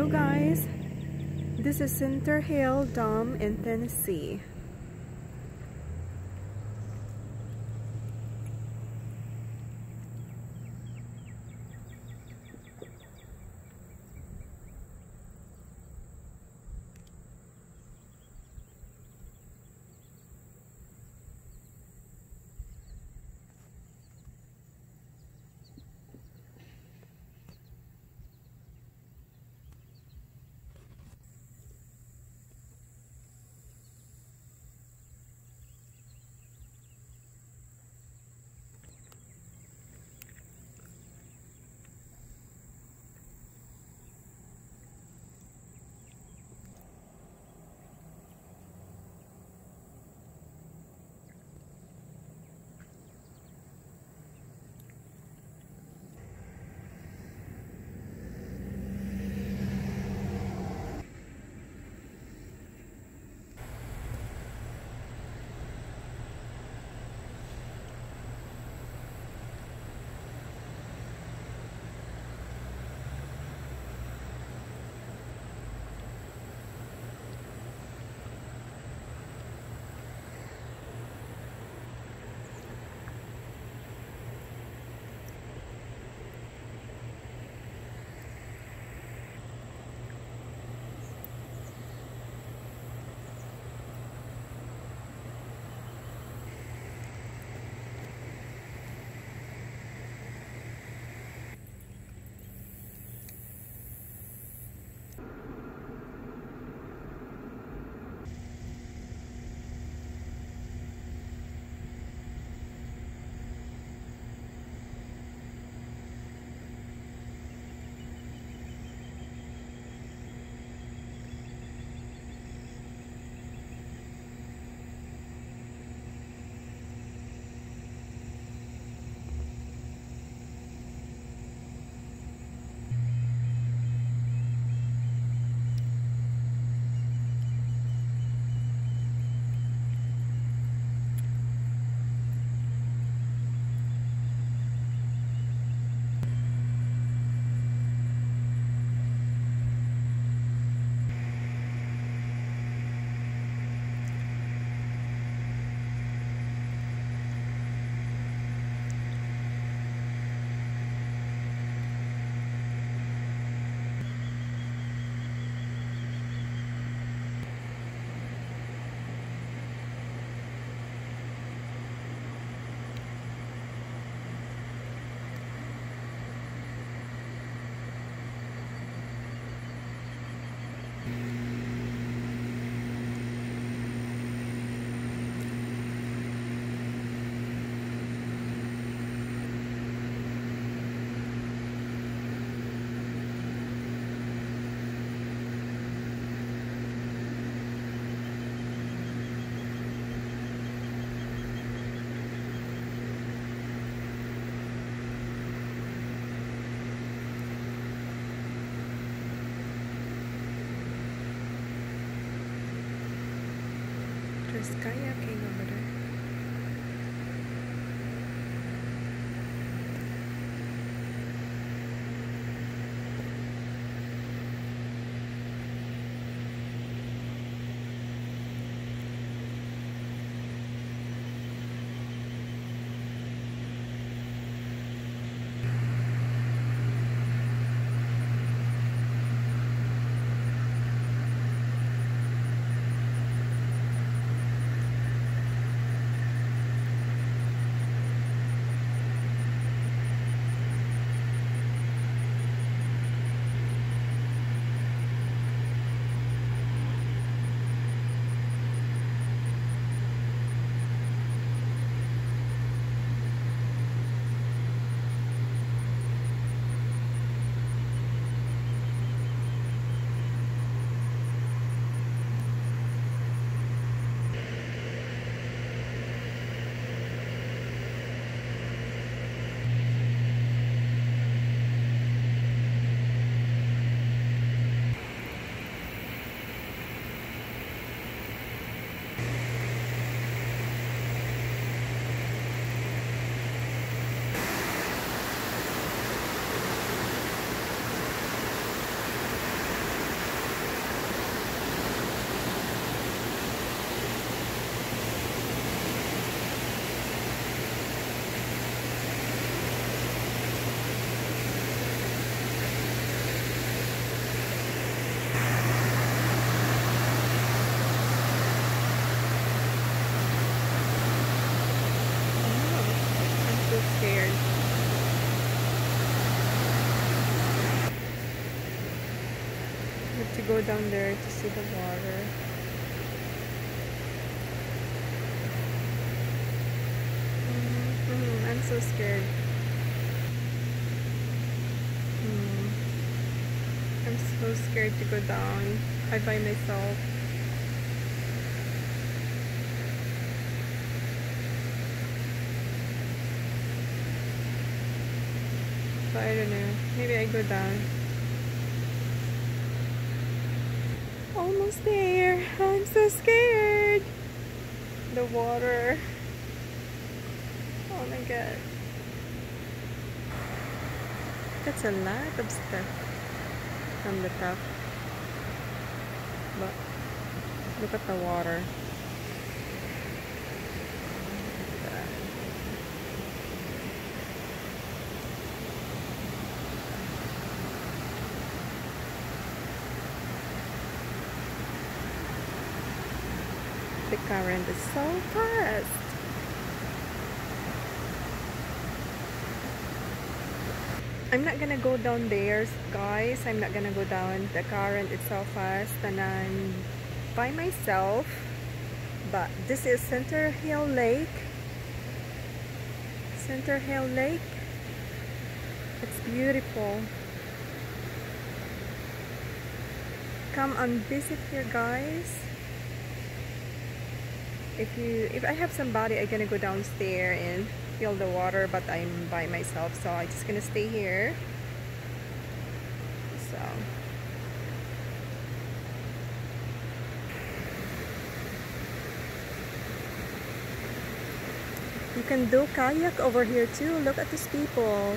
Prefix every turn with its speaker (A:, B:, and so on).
A: Hello guys, this is Center Hill Dam in Tennessee. There's kayaking over there. To go down there to see the water. Mm -hmm. I'm so scared. Mm. I'm so scared to go down. I by myself. But I don't know. Maybe I go down. Almost there. I'm so scared. The water. Oh my god. That's a lot of stuff from the top. But look at the water. Current is so fast. I'm not gonna go down there guys. I'm not gonna go down the current is so fast and I'm by myself. But this is Center Hill Lake. Center Hill Lake. It's beautiful. Come and visit here guys if you if I have somebody I'm gonna go downstairs and feel the water but I'm by myself so I'm just gonna stay here. So. You can do kayak over here too. Look at these people